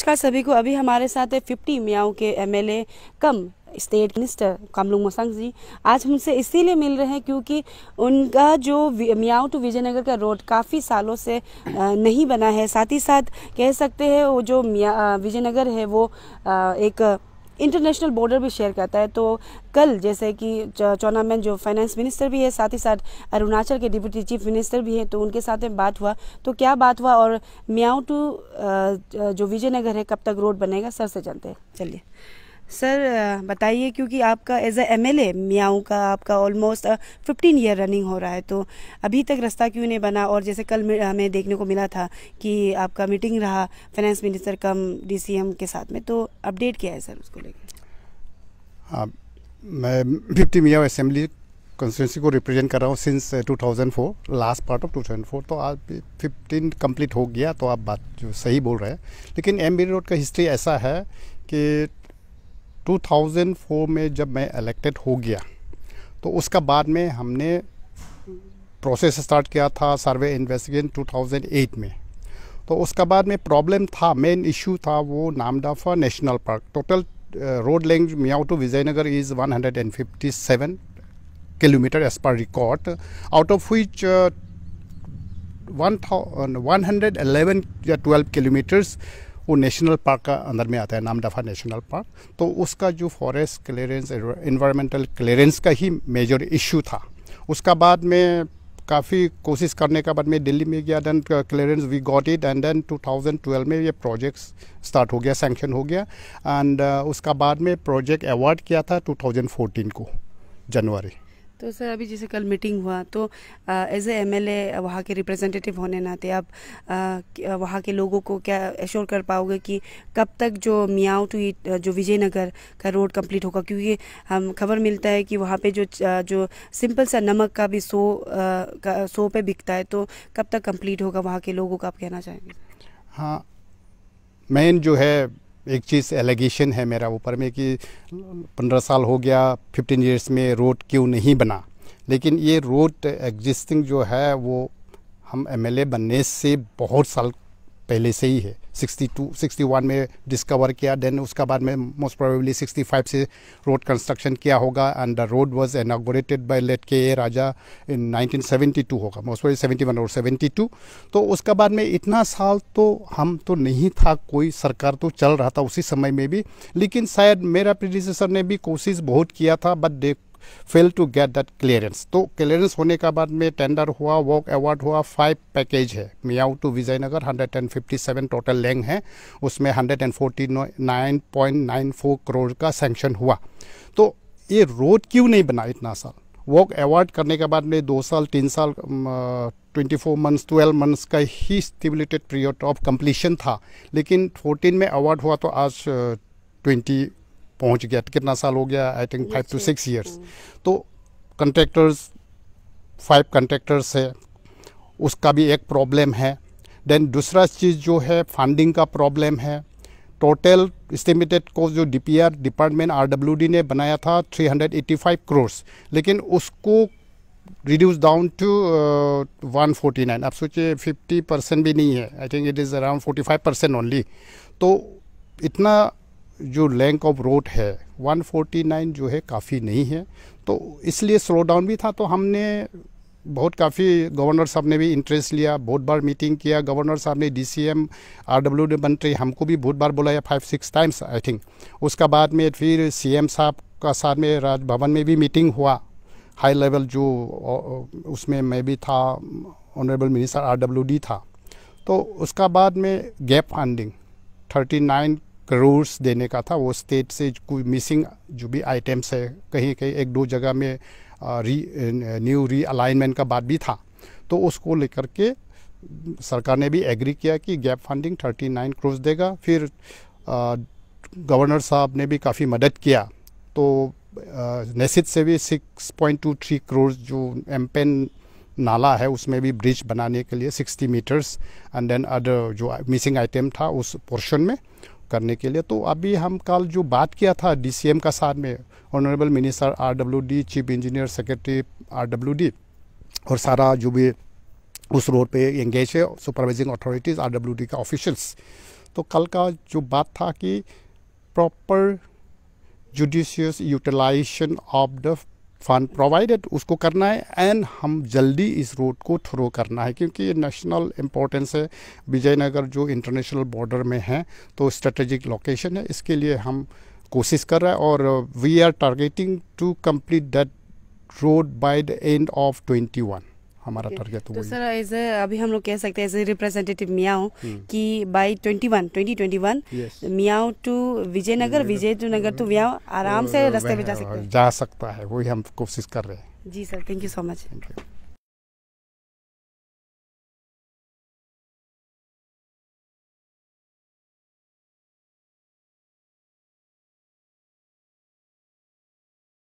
नमस्कार सभी को। अभी हमारे साथ है फिफ्टी मियाओं के MLA, cum state minister Kamlung Mossang ji. आज हमसे इसीलिए मिल रहे हैं क्योंकि उनका जो मियाओ टू विजयनगर का रोड काफ़ी सालों से नहीं बना है। साथ ही साथ कह सकते हैं वो जो विजयनगर है वो एक इंटरनेशनल बॉर्डर भी शेयर करता है। तो कल जैसे कि चौनामैन जो फाइनेंस मिनिस्टर भी है, साथ ही साथ अरुणाचल के डिप्यूटी चीफ मिनिस्टर भी हैं तो उनके साथ में बात हुआ। तो क्या बात हुआ और म्याओ टू जो विजयनगर है, कब तक रोड बनेगा, सर से जानते हैं। चलिए। सर बताइए, क्योंकि आपका as a M L A मियाँ का आपका ऑलमोस्ट फिफ्टीन ईयर रनिंग हो रहा है तो अभी तक रास्ता क्यों नहीं बना? और जैसे कल हमें देखने को मिला था कि आपका मीटिंग रहा फाइनेंस मिनिस्टर कम डीसीएम के साथ में तो अपडेट क्या है सर उसको लेकर हाँ मैं फिफ्टी मियाँ असेंबली कॉन्स्टिट्यूंसी को रिप्रेजेंट कर रहा हूँ सिंस 2004 लास्ट पार्ट ऑफ़ 2004 तो आज 15 कंप्लीट हो गया तो आप बात जो सही बोल रहे हैं। लेकिन एम रोड का हिस्ट्री ऐसा है कि 2004 में जब मैं इलेक्टेड हो गया तो उसका बाद में हमने प्रोसेस स्टार्ट किया था सर्वे इन्वेस्टिगेशन 2008 में। तो उसका बाद में प्रॉब्लम था मेन इशू था वो Namdapha national park total road length Miao to Vijaynagar is 157 kilometre as per record out of which one hundred eleven या ट्वेल्व किलोमीटर्स वो नेशनल पार्क का अंदर में आता है नाम दफ़ा नेशनल पार्क। तो उसका जो फॉरेस्ट क्लियरेंस इन्वायरमेंटल क्लियरेंस का ही मेजर इशू था। उसका बाद में काफ़ी कोशिश करने का बाद में दिल्ली में गया then clearance we got it and then 2012 में ये प्रोजेक्ट स्टार्ट हो गया सैंक्शन हो गया। एंड uh, उसका बाद में प्रोजेक्ट अवार्ड किया था 2014 को जनवरी। तो सर, अभी जैसे कल मीटिंग हुआ तो as a M L A वहाँ के रिप्रेजेंटेटिव होने नाते आप वहाँ के लोगों को क्या एश्योर कर पाओगे कि कब तक जो मियाओ टू जो विजयनगर का रोड कंप्लीट होगा? क्योंकि हम, खबर मिलता है कि वहाँ पे जो जो सिंपल सा नमक का भी सो का, सो पे बिकता है तो कब तक कंप्लीट होगा? वहाँ के लोगों का आप कहना चाहेंगे? हाँ मेन जो है एक चीज़ एलिगेशन है मेरा ऊपर में कि पंद्रह साल हो गया फिफ्टीन ईयर्स में रोड क्यों नहीं बना? लेकिन ये रोड एग्जिस्टिंग जो है, वो हम एमएलए बनने से बहुत साल पहले से ही है। 62 61 में डिस्कवर किया देन उसका बाद में मोस्ट प्रोबेबली 65 से रोड कंस्ट्रक्शन किया होगा and the road was inaugurated by late K A Raja इन 1972 होगा। मोस्ट प्रोबेबली 71 और 72 तो उसका बाद में इतना साल तो हम तो नहीं था, कोई सरकार तो चल रहा था उसी समय में भी। लेकिन शायद मेरा प्रीडिसेसर ने भी कोशिश बहुत किया था but they fail to get that clearance तो क्लियरेंस होने का बाद में टेंडर हुआ वॉक अवार्ड हुआ फाइव पैकेज है। Miao to Vijaynagar 157 total length है। उसमें 149.94 करोड़ का सेंक्शन हुआ। तो ये रोड क्यों नहीं बना इतना साल? वॉक अवार्ड करने के बाद में दो साल, तीन साल twenty four months twelve months का ही स्टिमुलेटेड पीरियड ऑफ़ कंप्लीशन था। लेकिन फोर्टीन में अवार्ड हुआ तो आज ट्वेंटी पहुँच गया कितना साल हो गया I think five to six years तो कंट्रेक्टर्स फाइव कंट्रेक्टर्स है उसका भी एक प्रॉब्लम है। देन दूसरा चीज़ जो है फंडिंग का प्रॉब्लम है। टोटल इस्टीमेटेड को जो डीपीआर डिपार्टमेंट आरडब्ल्यूडी ने बनाया था 385 करोड़ लेकिन उसको रिड्यूस डाउन टू 149 आप सोचिए 50 परसेंट भी नहीं है। I think it is around 45 percent only तो इतना जो लेंथ ऑफ़ रोड है 149 जो है काफ़ी नहीं है। तो इसलिए स्लो डाउन भी था तो हमने बहुत काफ़ी गवर्नर साहब ने भी इंटरेस्ट लिया, बहुत बार मीटिंग किया। गवर्नर साहब ने D C M R W D मंत्री, हमको भी बहुत बार बुलाया five six times I think उसका बाद में फिर सी एम साहब का साथ में राजभवन में भी मीटिंग हुआ। हाई लेवल जो उसमें मैं भी था honourable minister R W D था। तो उसका बाद में gap funding thirty nine crore देने का था, वो स्टेट से कोई मिसिंग जो भी आइटम्स है, कहीं कहीं एक दो जगह में री न्यू री अलाइनमेंट का बात भी था। तो उसको लेकर के सरकार ने भी एग्री किया कि गैप फंडिंग 39 करोड़ देगा। फिर गवर्नर साहब ने भी काफ़ी मदद किया। तो नेसित से भी 6.23 करोड़ जो एमपेन नाला है, उसमें भी ब्रिज बनाने के लिए 60 मीटर्स एंड देन अदर जो मिसिंग आइटम था, उस पोर्शन में। करने के लिए। तो अभी हम कल जो बात किया था डीसीएम का साथ में honourable minister RWD chief engineer secretary RWD और सारा जो भी उस रोड पे एंगेज है सुपरवाइजिंग अथॉरिटीज़ आरडब्ल्यूडी का ऑफिशल्स तो कल का जो बात था कि proper judicious utilisation of the fund provided, उसको करना है एंड हम जल्दी इस रोड को थ्रो करना है, क्योंकि ये नेशनल इम्पोर्टेंस है। विजयनगर जो इंटरनेशनल बॉर्डर में है तो स्ट्रेटेजिक लोकेशन है, इसके लिए हम कोशिश कर रहे हैं, और we are targeting to complete that road by the end of 21 हमारा टारगेट तो तो सर एज अभी हम लोग कह सकते हैं एज ए रिप्रेजेंटेटिव मियाओ कि by 21 2021 Yes. Miao to Vijaynagar Vijay to Nagar to Miao आराम से रास्ते पे जा सकते हैं। जा सकता है वही हम कोशिश कर रहे हैं। Ji sir thank you so much thank you